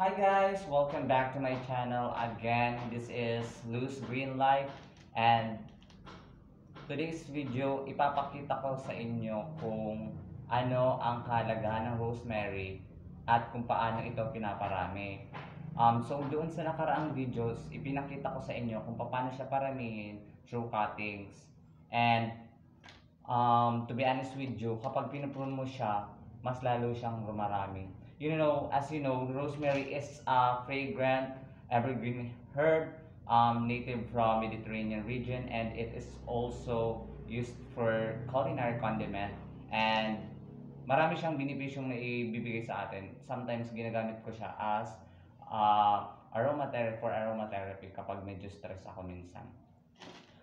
Hi guys, welcome back to my channel again. This is Luz Green Life and today's video ipapakita ko sa inyo kung ano ang kalagahan ng rosemary at kung paano ito pinaparami. Um, so doon sa nakaraang videos, ipinakita ko sa inyo kung paano siya paramihin through cuttings. And um, to be honest with you, kapag pinuprune mo siya, mas lalo siyang rumarami. You know, as you know, rosemary is a fragrant evergreen herb um, native from Mediterranean region and it is also used for culinary condiment and marami siyang benepisyong na ibibigay sa atin. Sometimes ginagamit ko siya as uh, aromatherapy for aromatherapy kapag medyo stress ako minsan.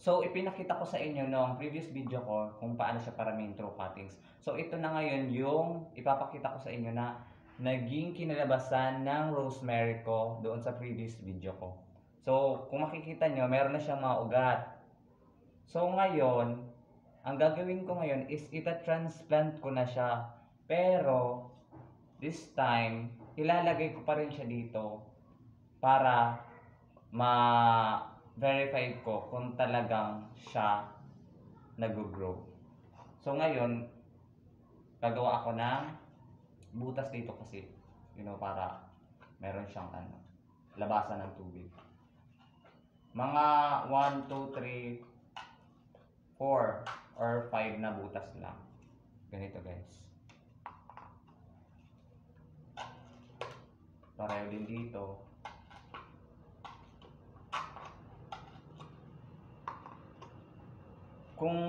So, ipinakita ko sa inyo nung previous video ko kung paano siya paramihin through cuttings. So, ito na ngayon yung ipapakita ko sa inyo na naging kinalabasan ng rosemary ko doon sa previous video ko. So, kung makikita nyo, meron na siyang mga ugat. So, ngayon, ang gagawin ko ngayon is ita-transplant ko na siya. Pero, this time, ilalagay ko pa rin siya dito para ma-verify ko kung talagang siya nag-grow. So, ngayon, gagawa ako ng butas dito kasi, you know, para meron siyang ano, labasan ng tubig. Mga 1, 2, 3, 4 or 5 na butas lang. Ganito guys. Pareho din dito. Kung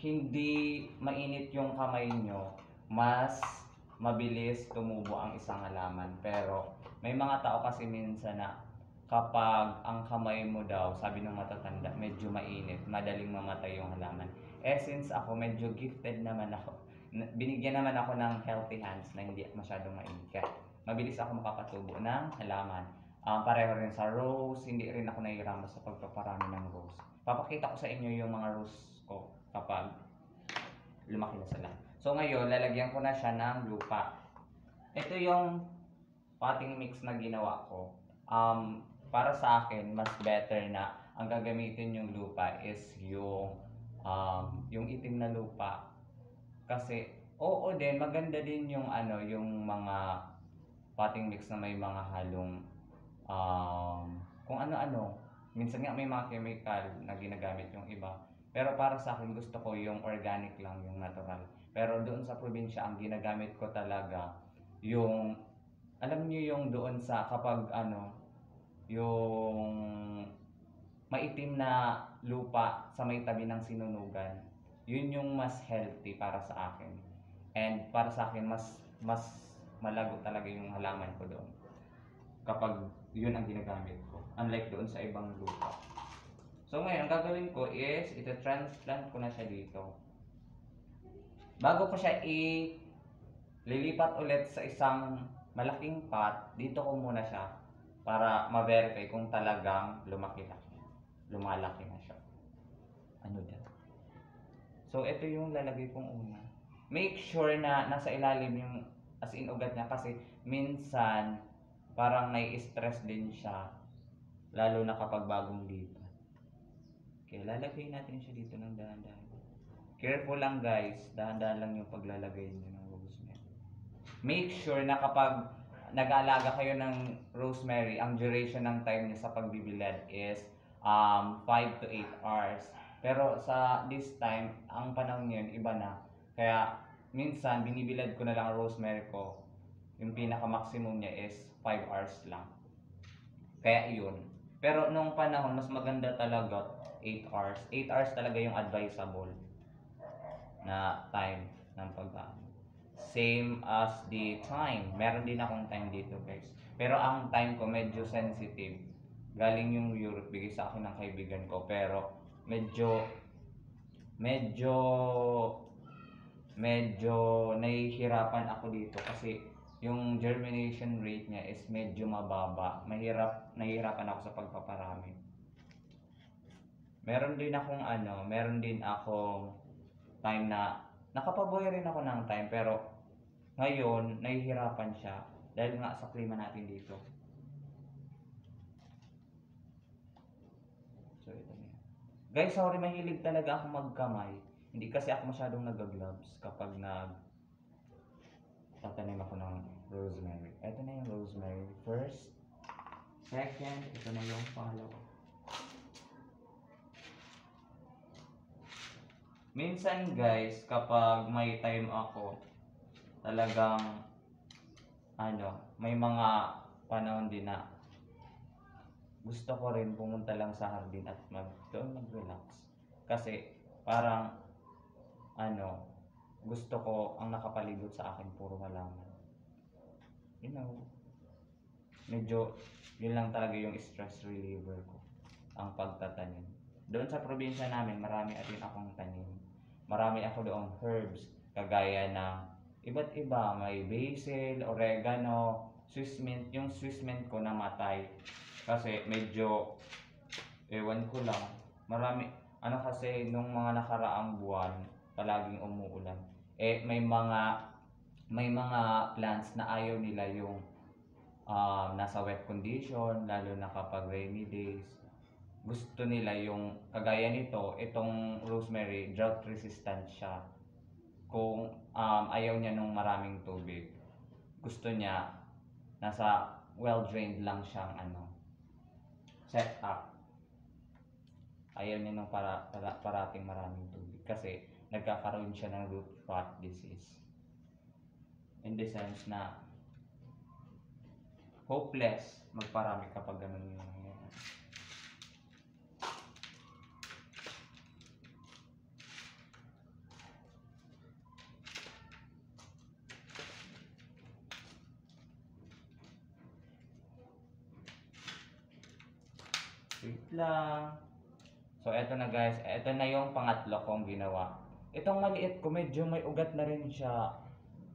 hindi mainit yung kamay nyo, mas mabilis tumubo ang isang halaman. Pero may mga tao kasi minsan na kapag ang kamay mo daw, sabi ng matatanda, medyo mainit, madaling mamatay yung halaman. Eh since ako medyo gifted naman ako, binigyan naman ako ng healthy hands na hindi masyadong mainit. Mabilis ako makapatubo ng halaman. Ah, pareho rin sa rose, hindi rin ako nahihiraman sa pagpaparami ng rose. Papakita ko sa inyo yung mga rose ko kapag lumaki na sila. So ngayon, lalagyan ko na siya ng lupa. Ito yung potting mix na ginawa ko. Um, para sa akin, mas better na ang gagamitin yung lupa is yung um, yung itim na lupa. Kasi oo din, maganda din yung ano, yung mga potting mix na may mga halong um, kung ano-ano. Minsan nga may mga chemical na ginagamit yung iba. Pero para sa akin, gusto ko yung organic lang, yung natural. Pero doon sa probinsya, ang ginagamit ko talaga, yung, alam niyo yung doon sa kapag ano, yung maitim na lupa sa may tabi ng sinunugan, yun yung mas healthy para sa akin. And para sa akin, mas, mas malago talaga yung halaman ko doon. Kapag yun ang ginagamit ko. Unlike doon sa ibang lupa. So ngayon, ang gagawin ko is, ito transplant ko na siya dito. Bago ko siya i lilipat ulit sa isang malaking pot, dito ko muna siya para ma-verify kung talagang lumaki-laki. Lumalaki na siya. Ano din? So, ito yung lalagay kong una. Make sure na nasa ilalim yung as in ugat niya kasi minsan parang nai-stress din siya lalo na kapag bagong lipat. Okay, lalagay natin siya dito ng dahan-dahan. Careful lang guys, dahan-dahan lang yung paglalagay niyo ng rosemary. Make sure na kapag nag-aalaga kayo ng rosemary, ang duration ng time niya sa pagbibilad is um, 5 to 8 hours. Pero sa this time, ang panahon ngayon, iba na. Kaya minsan, binibilad ko na lang ang rosemary ko. Yung pinaka-maximum niya is 5 hours lang. Kaya yun. Pero nung panahon, mas maganda talaga 8 hours. 8 hours talaga yung advisable na time ng pag Same as the time. Meron din akong time dito guys. Pero ang time ko medyo sensitive. Galing yung Europe, bigay sa akin ng kaibigan ko. Pero medyo, medyo, medyo nahihirapan ako dito kasi yung germination rate niya is medyo mababa. Mahirap, nahihirapan ako sa pagpaparami. Meron din akong ano, meron din akong time na nakapaboy rin ako ng time pero ngayon nahihirapan siya Dahil nga sa klima natin dito. So, ito na. Guys, sorry, mahilig talaga ako magkamay. Hindi kasi ako masyadong nag-gloves kapag nag tatanim ako ng rosemary. Ito na yung rosemary. First, second, ito na yung pangalawa. Minsan guys, kapag may time ako, talagang ano, may mga panahon din na gusto ko rin pumunta lang sa hardin at mag doon mag-relax. Kasi parang ano, gusto ko ang nakapalibot sa akin puro halaman. You know, medyo yun lang talaga yung stress reliever ko, ang pagtatanim. Doon sa probinsya namin, marami at din akong tanim. Marami ako doon herbs, kagaya ng iba't iba, may basil, oregano, Swiss mint. Yung Swiss mint ko namatay kasi medyo, ewan ko lang, marami, ano kasi nung mga nakaraang buwan, palaging umuulan. Eh, may mga, may mga plants na ayaw nila yung um, nasa wet condition, lalo na kapag rainy days. Gusto nila yung, kagaya nito, itong rosemary, drought resistant siya. Kung um, ayaw niya nung maraming tubig, gusto niya, nasa well-drained lang siyang ano, set up. Ayaw niya nung para, para, parating maraming tubig kasi nagkakaroon siya ng root rot disease. In the sense na hopeless magparami kapag ganun yung lang. So, eto na guys. Eto na yung pangatlo kong ginawa. Itong maliit ko, medyo may ugat na rin siya.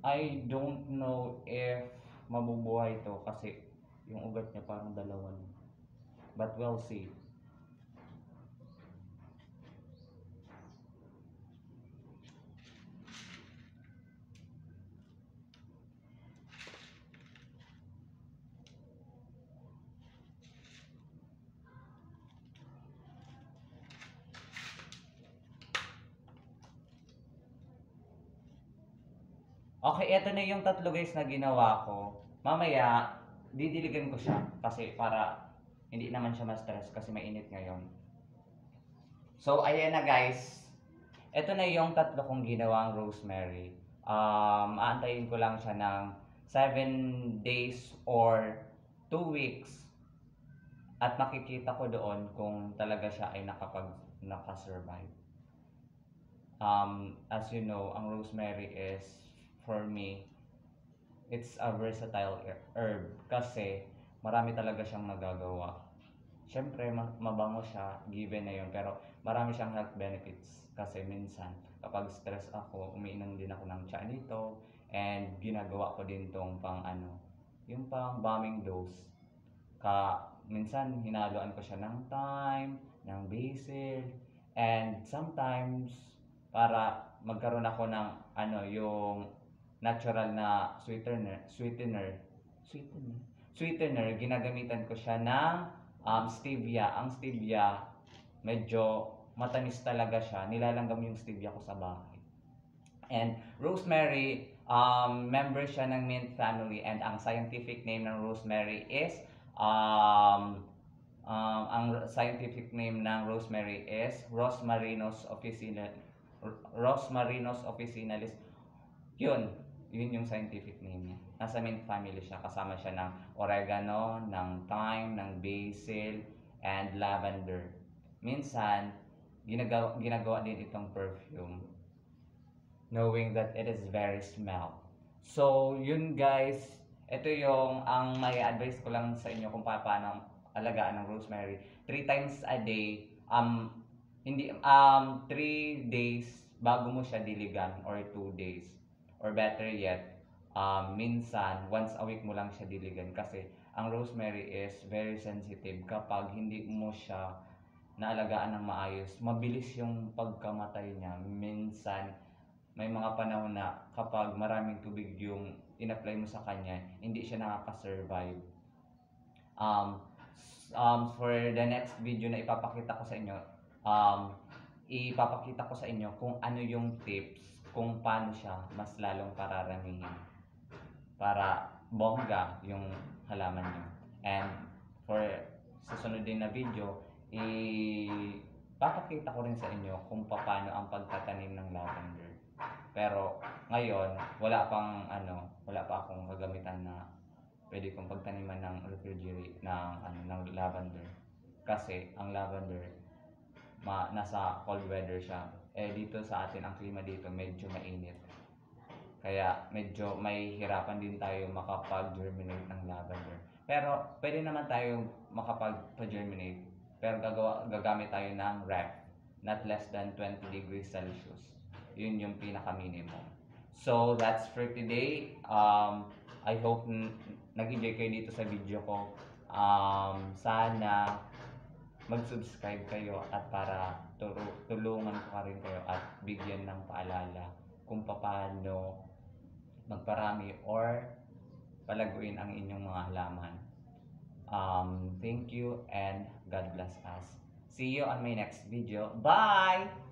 I don't know if mabubuhay to kasi yung ugat niya parang dalawa. But we'll see. Okay, eto na yung tatlo guys na ginawa ko. Mamaya, didiligan ko siya kasi para hindi naman siya ma-stress kasi mainit ngayon. So, ayan na guys. Ito na yung tatlo kong ginawang rosemary. Um, aantayin ko lang siya ng 7 days or 2 weeks. At makikita ko doon kung talaga siya ay nakapag nakasurvive. Um, as you know, ang rosemary is for me it's a versatile her- herb kasi marami talaga siyang nagagawa. Siyempre, ma- mabango siya, given na yun, pero marami siyang health benefits kasi minsan, kapag stress ako, umiinom din ako ng tsa nito, and ginagawa ko din tong pang ano, yung pang bombing dose. Ka, minsan, hinaluan ko siya ng thyme, ng basil, and sometimes, para magkaroon ako ng ano, yung natural na sweetener, sweetener, sweetener, sweetener, ginagamitan ko siya ng um, stevia. Ang stevia, medyo matamis talaga siya. Nilalanggam yung stevia ko sa bahay. And rosemary, um, member siya ng mint family and ang scientific name ng rosemary is um, um, ang scientific name ng rosemary is Rosmarinus officinalis. Rosmarinus officinalis. Yun, yun yung scientific name niya. Nasa mint family siya. Kasama siya ng oregano, ng thyme, ng basil, and lavender. Minsan, ginagawa, ginagawa din itong perfume knowing that it is very smell. So, yun guys, ito yung ang may advice ko lang sa inyo kung pa- paano alagaan ng rosemary. Three times a day, um, hindi, um, three days bago mo siya diligan or two days. Or better yet, um, minsan, once a week mo lang siya diligan kasi ang rosemary is very sensitive kapag hindi mo siya naalagaan ng maayos. Mabilis yung pagkamatay niya. Minsan, may mga panahon na kapag maraming tubig yung in-apply mo sa kanya, hindi siya nakaka-survive. Um, um, for the next video na ipapakita ko sa inyo, um, ipapakita ko sa inyo kung ano yung tips kung paano siya mas lalong pararamihin para bongga yung halaman nyo. And for sa sunod din na video, ipapakita ko rin sa inyo kung paano ang pagtatanim ng lavender. Pero ngayon, wala pang ano, wala pa akong kagamitan na pwede kong pagtaniman ng refrigerate ng ano ng lavender. Kasi ang lavender ma, nasa cold weather siya. Eh dito sa atin ang klima dito medyo mainit. Kaya medyo may hirapan din tayo makapag-germinate ng lavender. Pero pwede naman tayo makapag-germinate. Pero gagawa, gagamit tayo ng ref. Not less than 20 degrees Celsius. Yun yung pinaka-minimum. So that's for today. Um, I hope nag-enjoy kayo dito sa video ko. Um, sana mag-subscribe kayo at para turu- tulungan ko ka rin kayo at bigyan ng paalala kung paano magparami or palaguin ang inyong mga halaman. Um, thank you and God bless us. See you on my next video. Bye!